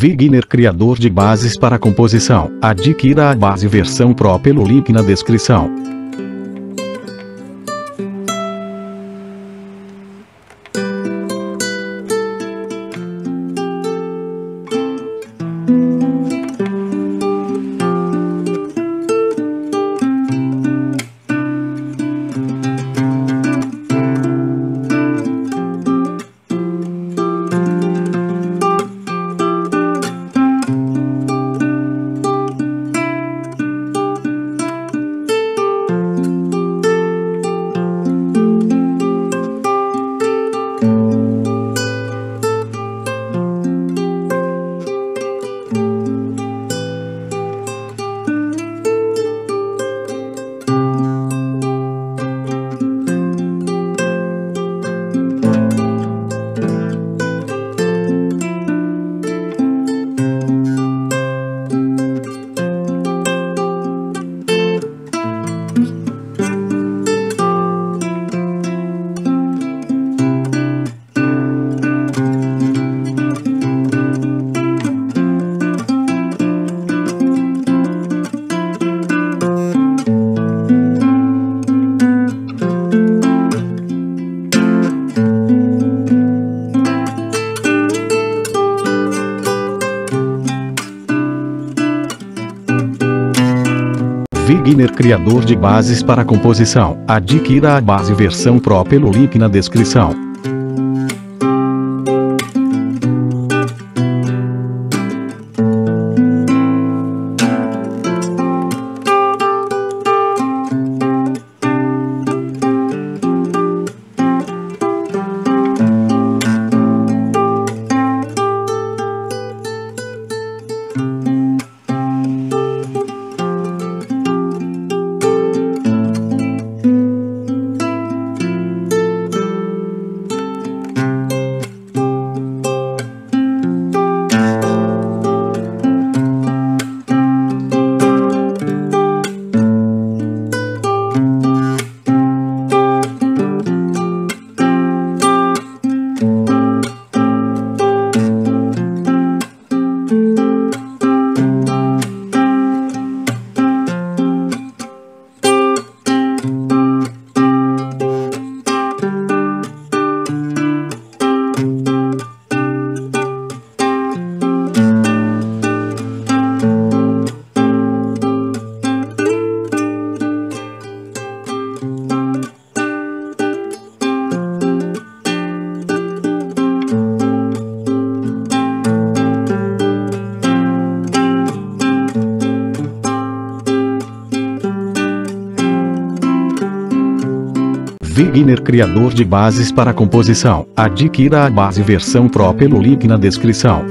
Wigner criador de bases para composição. Adquira a base versão Pro pelo link na descrição. Wigner criador de bases para composição. Adquira a base versão Pro pelo link na descrição. Wigner criador de bases para composição. Adquira a base versão Pro pelo link na descrição.